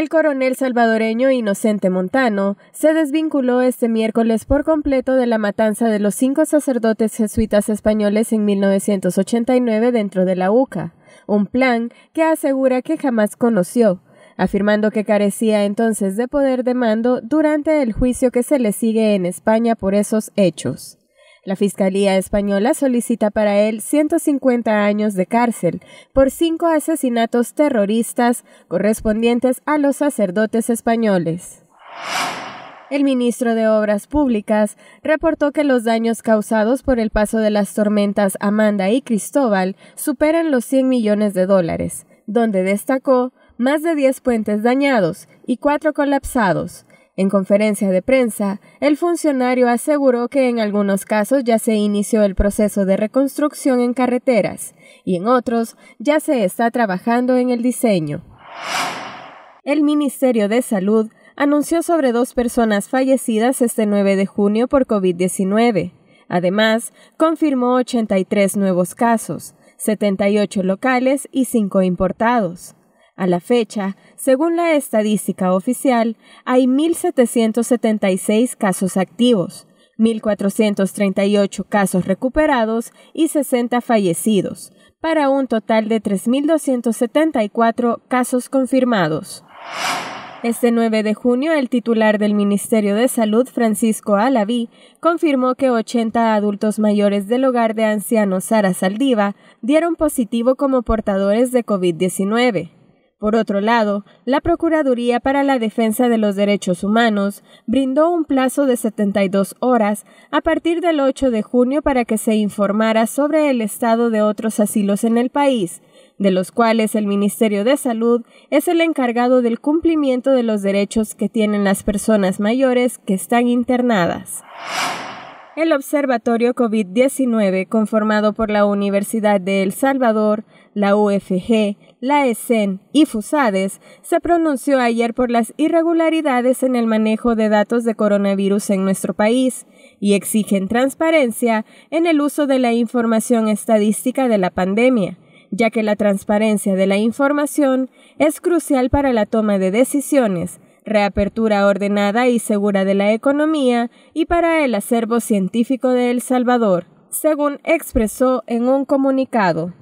El coronel salvadoreño Inocente Montano se desvinculó este miércoles por completo de la matanza de los cinco sacerdotes jesuitas españoles en 1989 dentro de la UCA, un plan que asegura que jamás conoció, afirmando que carecía entonces de poder de mando durante el juicio que se le sigue en España por esos hechos. La Fiscalía Española solicita para él 150 años de cárcel por cinco asesinatos terroristas correspondientes a los sacerdotes españoles. El ministro de Obras Públicas reportó que los daños causados por el paso de las tormentas Amanda y Cristóbal superan los 100 millones de dólares, donde destacó más de 10 puentes dañados y cuatro colapsados, en conferencia de prensa, el funcionario aseguró que en algunos casos ya se inició el proceso de reconstrucción en carreteras y en otros ya se está trabajando en el diseño. El Ministerio de Salud anunció sobre dos personas fallecidas este 9 de junio por COVID-19. Además, confirmó 83 nuevos casos, 78 locales y 5 importados. A la fecha, según la estadística oficial, hay 1.776 casos activos, 1.438 casos recuperados y 60 fallecidos, para un total de 3.274 casos confirmados. Este 9 de junio, el titular del Ministerio de Salud, Francisco Alaví, confirmó que 80 adultos mayores del hogar de ancianos Sara Saldiva dieron positivo como portadores de COVID-19. Por otro lado, la Procuraduría para la Defensa de los Derechos Humanos brindó un plazo de 72 horas a partir del 8 de junio para que se informara sobre el estado de otros asilos en el país, de los cuales el Ministerio de Salud es el encargado del cumplimiento de los derechos que tienen las personas mayores que están internadas. El Observatorio COVID-19, conformado por la Universidad de El Salvador, la UFG, la ESEN y FUSADES, se pronunció ayer por las irregularidades en el manejo de datos de coronavirus en nuestro país y exigen transparencia en el uso de la información estadística de la pandemia, ya que la transparencia de la información es crucial para la toma de decisiones, reapertura ordenada y segura de la economía y para el acervo científico de El Salvador, según expresó en un comunicado.